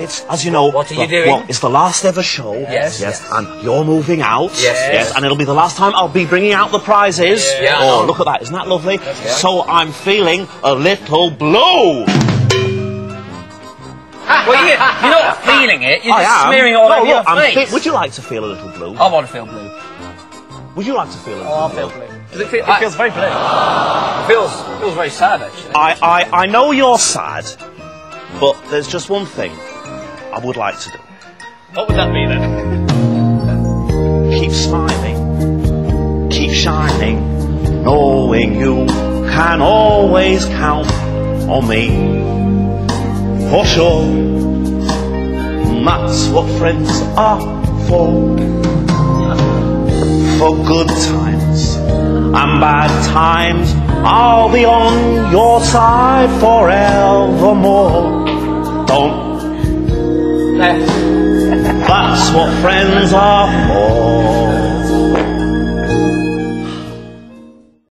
It's, as you know, What are you well, doing? well, it's the last ever show. Yes. Yes. And you're moving out. Yes. Yes. And it'll be the last time I'll be bringing out the prizes. Yeah. Oh, look at that. Isn't that lovely? So I'm feeling a little blue. Well, you, you're not feeling it. You're I just am. smearing it all no, over look, your I'm face. would you like to feel a little blue? I want to feel blue. Would you like to feel a little Oh, I blue? feel blue. Does it, feel, I- it feels very blue. It feels feels very sad actually. I, I, I know you're sad, but there's just one thing I would like to do. What would that be then? Keep smiling, keep shining, knowing you can always count on me. For sure, that's what friends are for. For good times and bad times, I'll be on your side forevermore. That's what friends are for.